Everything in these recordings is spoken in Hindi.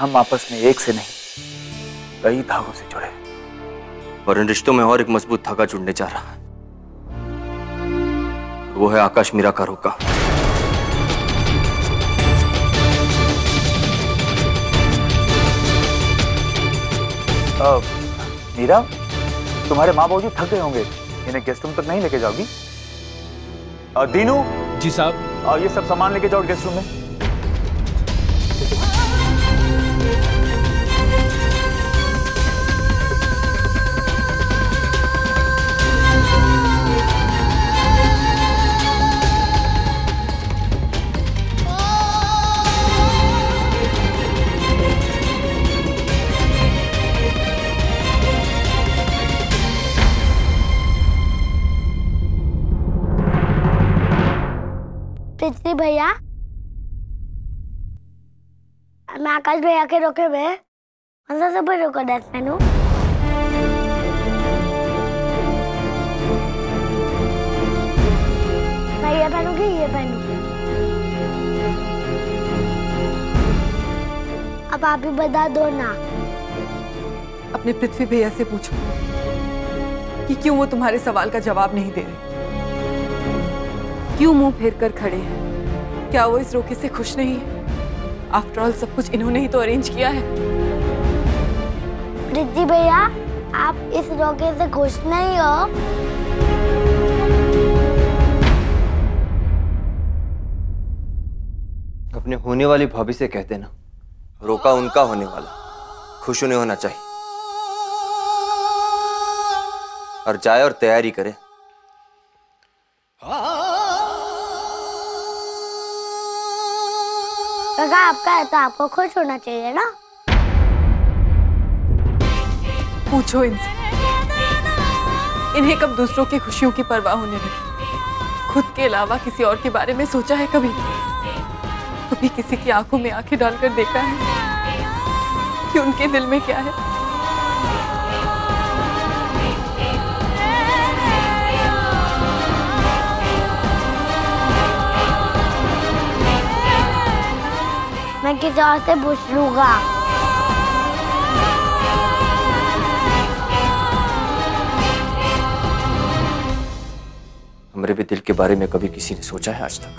हम आपस में एक से नहीं कई धागों से जुड़े और इन रिश्तों में और एक मज़बूत धागा जुड़ने जा रहा है। वो है आकाश मीरा का रोका। मीरा तुम्हारे माँ बाबूजी थक गए होंगे। इन्हें गेस्ट रूम तक नहीं लेके जाओगी। दीनू? जी साहब। ये सब सामान लेके जाओ गेस्ट रूम में। आकाश भैया के रोके में कौन सा सुपर रोको ड्रेस पहनूं मैं ये पहनूँगी ये पहनूं? अब आप ही बता दो ना। अपने पृथ्वी भैया से पूछो कि क्यों वो तुम्हारे सवाल का जवाब नहीं दे रहे? क्यों मुँह फेर कर खड़े हैं? क्या वो इस रोके से खुश नहीं है? आफ्टर ऑल सब कुछ इन्होंने ही तो अरेंज किया है। पृथ्वी भैया आप इस रोके से खुश नहीं हो? अपने होने वाली भाभी से कहते ना रोका उनका होने वाला। खुश उन्हें होना चाहिए। और जाए और तैयारी करे। काका आपका है तो आपको खुश होना चाहिए ना? पूछो इनसे। इन्हें कब दूसरों की खुशियों की परवाह होने लगी? खुद के अलावा किसी और के बारे में सोचा है कभी? कभी किसी की आँखों में आँखें डालकर देखा है कि उनके दिल में क्या है? मैं किसी और से पूछ लूँगा। हमारे भी दिल के बारे में कभी किसी ने सोचा है आज तक?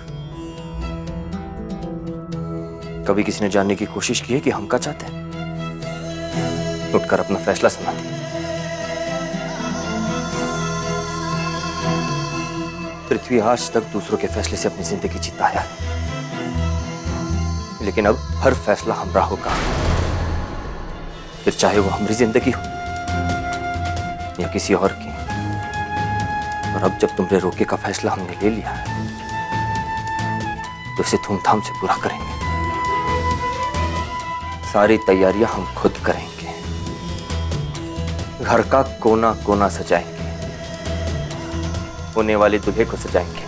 कभी किसी ने जानने की कोशिश की है कि हम क्या चाहते हैं? उठकर अपना फैसला सुना दे पृथ्वी आज तक दूसरों के फैसले से अपनी ज़िंदगी जीता है। लेकिन अब हर फैसला हमरा होगा। फिर चाहे वो हमारी ज़िंदगी हो, या किसी और की। और अब जब तुमने रोके का फैसला हमने ले लिया है तो इसे धूमधाम से पूरा करेंगे। सारी तैयारियाँ हम खुद करेंगे। घर का कोना कोना सजाएँगे। होने वाले दूल्हे को सजाएँगे।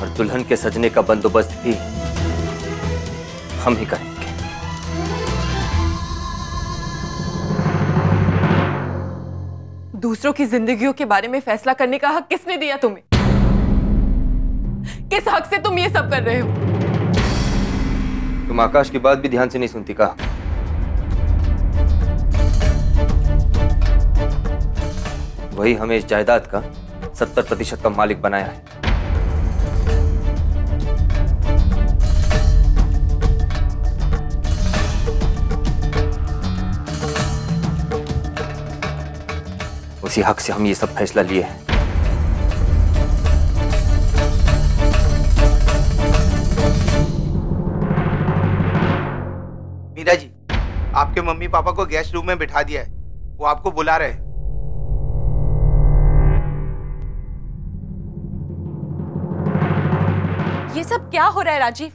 और दुल्हन के सजने का बंदोबस्त भी हम ही करेंगे। दूसरों की जिंदगियों के बारे में फैसला करने का हक किसने दिया तुम्हें? किस हक से तुम ये सब कर रहे हो? तुम आकाश की बात भी ध्यान से नहीं सुनती का वही हमें इस जायदाद का सत्तर प्रतिशत का मालिक बनाया है। उसी हक से हम ये सब फैसला लिए हैं। मीरा जी आपके मम्मी पापा को गेस्ट रूम में बिठा दिया है। वो आपको बुला रहे हैं। ये सब क्या हो रहा है Rajeev?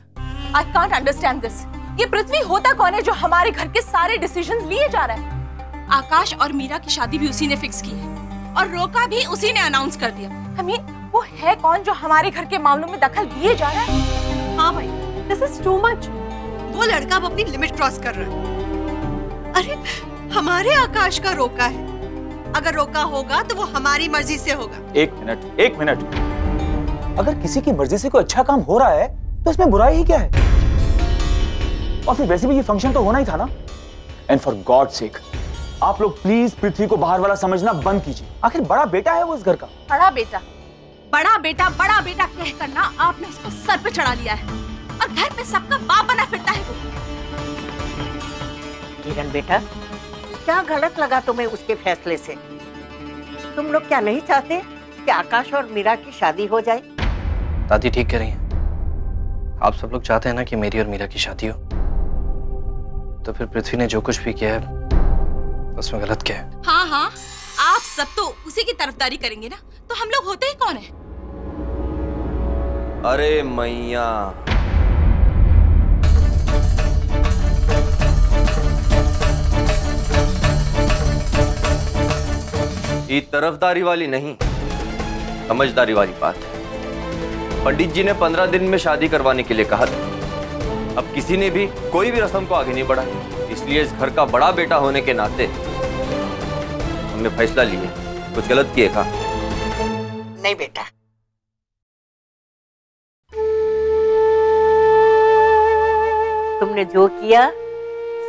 I can't understand this ये पृथ्वी होता कौन है जो हमारे घर के सारे डिसीज़न लिए जा रहा है? आकाश और मीरा की शादी भी उसी ने फिक्स की है। और रोका भी उसी ने अनाउंस कर दिया। मीन वो है कौन जो हमारे घर के मामलों में दखल दिए जा रहा है? हाँ भाई दिस इज़ टू मच वो लड़का अब अपनी लिमिट क्रॉस कर रहा है। अरे हमारे आकाश का रोका है। अगर रोका होगा तो वो हमारी मर्ज़ी से होगा। एक मिनट एक मिनट। अगर किसी की मर्ज़ी से कोई अच्छा काम हो रहा है तो इसमें बुराई ही क्या है? और फिर वैसे भी ये फ़ंक्शन तो होना ही था ना? एंड फॉर गॉड सेक आप लोग प्लीज़ पृथ्वी को बाहर वाला समझना बंद कीजिए। आखिर बड़ा बेटा है वो इस घर का। बड़ा बेटा। बड़ा बेटा बड़ा बेटा कहकर ना आपने उसको सर पे चढ़ा लिया है। और घर में सबका बाप बना फिरता है वो। किरण बेटा क्या गलत लगा तुम्हें उसके फैसले से? तुम लोग क्या नहीं चाहते कि आकाश और मीरा की शादी हो जाए? दादी ठीक कह रही हैं। आप सब लोग चाहते हैं ना कि मेरी और मीरा की शादी हो। तो फिर पृथ्वी ने जो कुछ भी किया है उसमें गलत क्या है? हाँ हाँ। आप सब तो उसी की तरफदारी करेंगे ना? तो हम लोग होते ही कौन है? अरे मैया। ये तरफदारी वाली नहीं समझदारी वाली बात है। पंडित जी ने पंद्रह दिन में शादी करवाने के लिए कहा था। अब किसी ने भी कोई भी रस्म को आगे नहीं बढ़ाया। इसलिए इस घर का बड़ा बेटा होने के नाते हमने फैसला लिए कुछ गलत किए था? नहीं बेटा। तुमने जो किया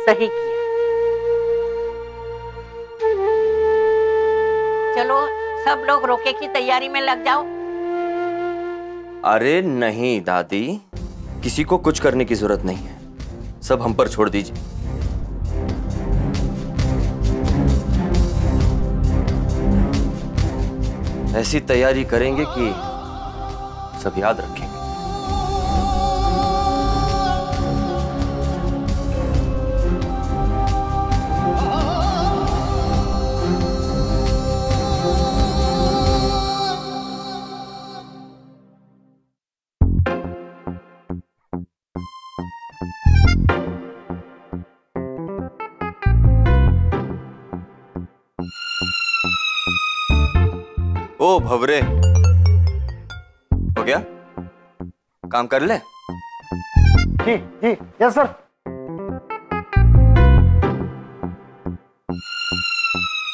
सही किया। चलो सब लोग रोके की तैयारी में लग जाओ। अरे नहीं दादी। किसी को कुछ करने की ज़रूरत नहीं है। सब हम पर छोड़ दीजिए। ऐसी तैयारी करेंगे कि सब याद रखेंगे ओ भवरे। हो गया? काम कर ले? जी जी यस सर।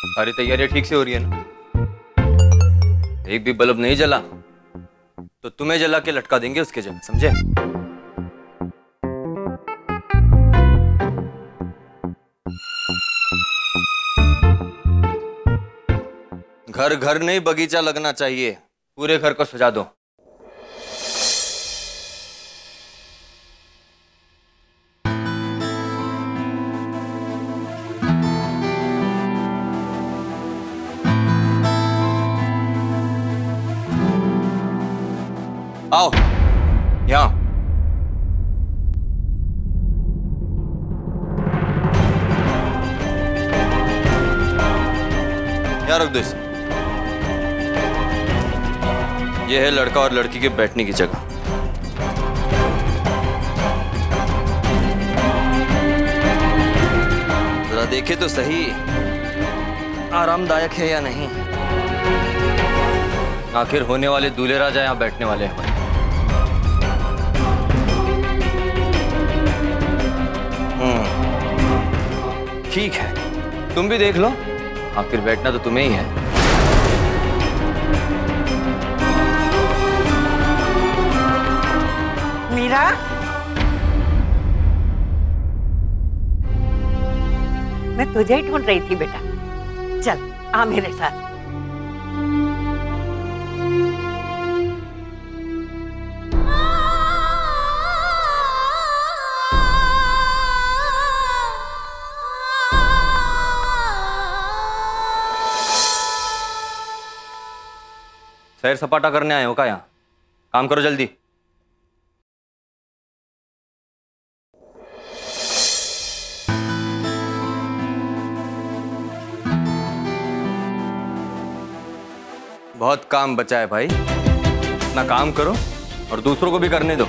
सारी तैयारियाँ ठीक से हो रही है ना? एक भी बल्ब नहीं जला तो तुम्हें जला के लटका देंगे उसके जगह समझे? घर घर नहीं बगीचा लगना चाहिए। पूरे घर को सजा दो। ये है लड़का और लड़की के बैठने की जगह। जरा देखे तो सही आरामदायक है या नहीं। आखिर होने वाले दूल्हे राजा यहाँ बैठने वाले हैं। हम्म, ठीक है तुम भी देख लो। आखिर बैठना तो तुम्हें ही है। मीरा मैं तुझे ही ढूंढ रही थी, बेटा। चल, आ मेरे साथ। सैर सपाटा करने आए हो का यहाँ? काम करो जल्दी। बहुत काम बचा है भाई। अपना काम करो और दूसरों को भी करने दो।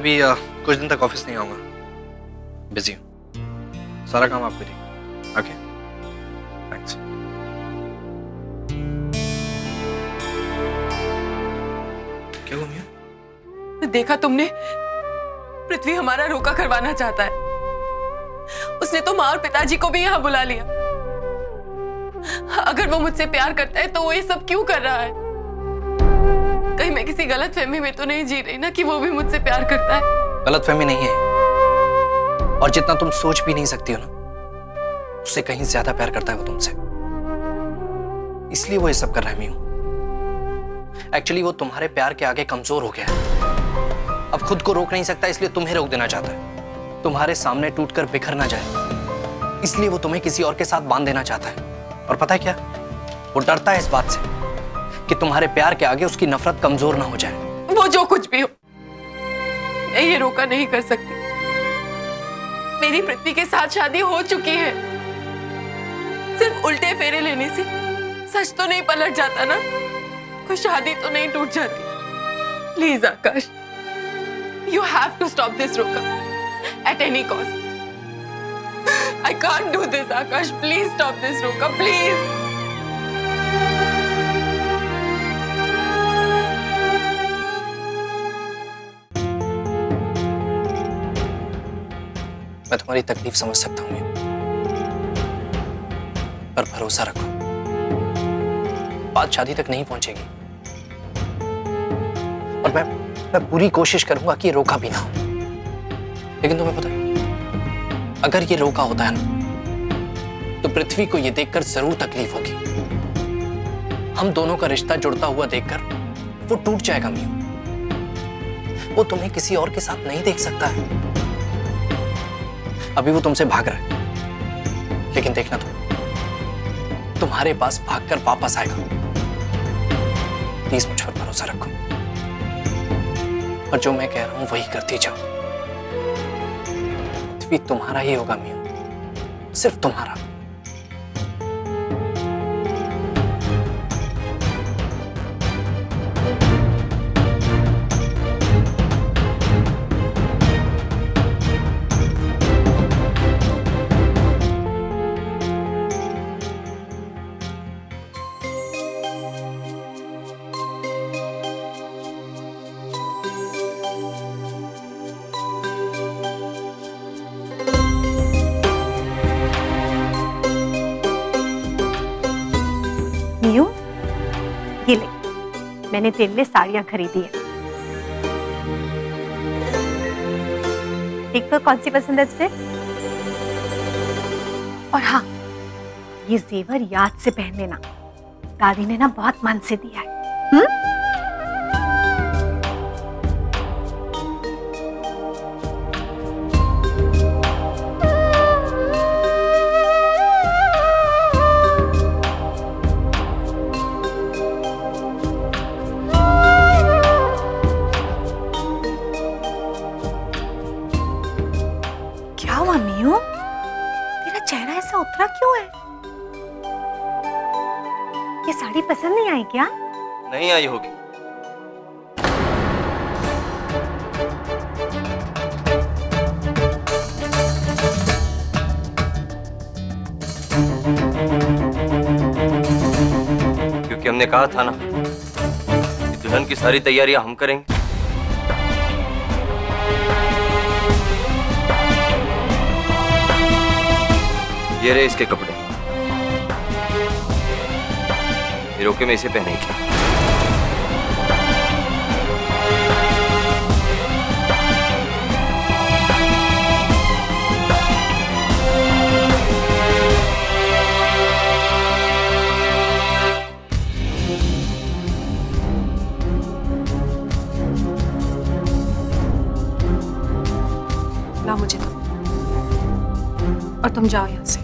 अभी कुछ दिन तक ऑफ़िस नहीं आऊँगा। बिज़ी हूँ। सारा काम आप ओके थैंक्स क्या देखा तुमने? पृथ्वी हमारा रोका करवाना चाहता है। उसने तो माँ और पिताजी को भी यहाँ बुला लिया। अगर वो मुझसे प्यार करता है तो वो ये सब क्यों कर रहा है? कहीं मैं किसी गलत फहमी में तो नहीं जी रही ना कि वो भी मुझसे प्यार करता है। गलत फहमी नहीं है। और जितना तुम सोच भी नहीं सकती हो ना, उससे कहीं ज़्यादा प्यार करता है वो तुमसे। इसलिए वो ये सब कर रहा है, मीनू। एक्चुअली वो तुम्हारे प्यार के आगे कमज़ोर हो गया है। अब खुद को रोक नहीं सकता, इसलिए तुम्हें रोक देना चाहता है। तुम्हारे सामने टूटकर बिखर ना जाए। इसलिए वो तुम्हें किसी और के साथ बाँध देना चाहता है। और पता है क्या? वो डरता है इस बात से। कि तुम्हारे प्यार के आगे उसकी नफरत कमज़ोर ना हो जाए। वो जो कुछ भी हो, मैं ये रोका नहीं कर सकती। मेरी पृथ्वी के साथ शादी हो चुकी है। सिर्फ़ उल्टे फेरे लेने से सच तो नहीं पलट जाता ना कोई शादी तो नहीं टूट जाती। Please Akash you have to stop this रोका। At any cost I can't do this Akash. Please stop this रोका। प्लीज़ तुम्हारी तकलीफ़ समझ सकता हूँ पर भरोसा रखो। बात शादी तक नहीं पहुंचेगी। और मैं मैं पूरी कोशिश करूँगा कि ये रोका भी ना हो। लेकिन तुम्हें पता है, अगर ये रोका होता है ना तो पृथ्वी को ये देखकर ज़रूर तकलीफ़ होगी। हम दोनों का रिश्ता जुड़ता हुआ देखकर वो टूट जाएगा मियो। वो तुम्हें किसी और के साथ नहीं देख सकता है। अभी वो तुमसे भाग रहा है। लेकिन देखना तुम, तुम्हारे पास भागकर वापस आएगा। प्लीज़ मुझ पर भरोसा रखो। और जो मैं कह रहा हूँ, वही करती जाओ। पृथ्वी तुम्हारा ही होगा, मियो। सिर्फ़ तुम्हारा। मैंने तेरे लिए साड़ियाँ खरीदी है। एक तो कौन सी पसंद है तुझे? और हाँ ये जेवर याद से पहन लेना दादी ने ना बहुत मन से दिया है। कहा था ना, दुल्हन की सारी तैयारियाँ हम करेंगे। ये रहे इसके कपड़े। हिरोके रोके में इसे पहनेगी ला और तुम जाओ यहाँ से।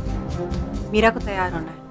मीरा को तैयार होना है।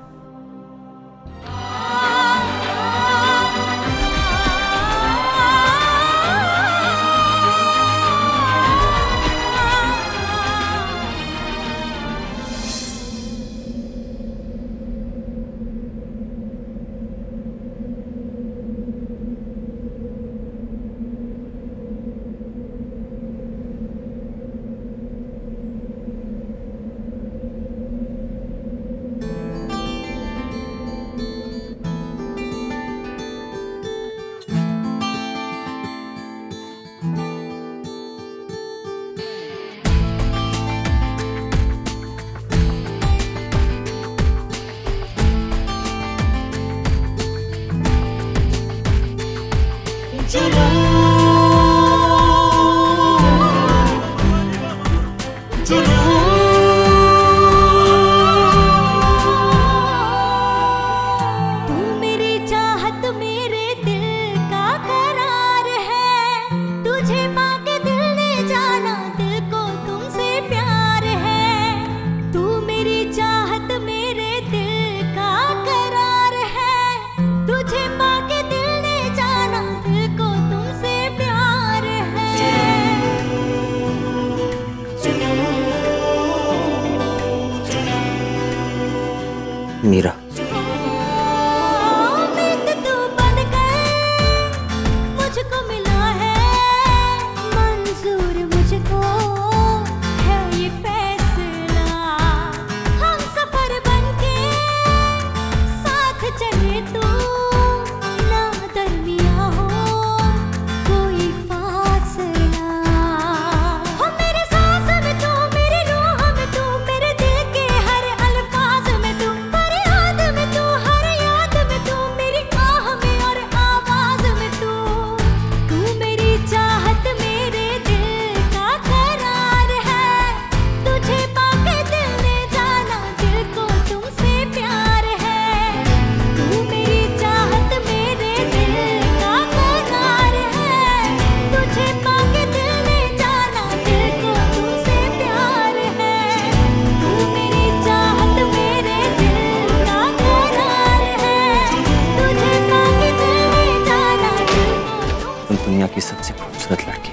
की सबसे खूबसूरत लड़की।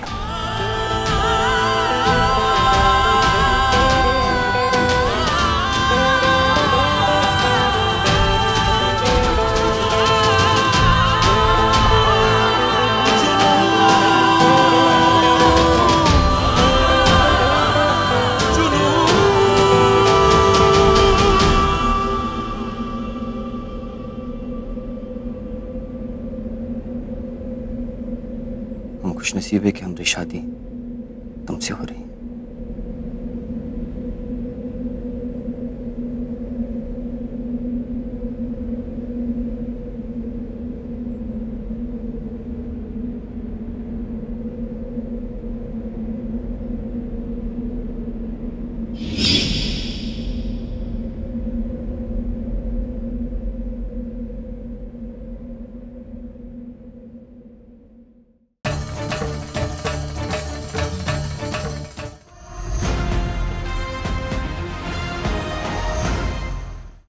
नसीब है कि हमारी शादी तुमसे हो रही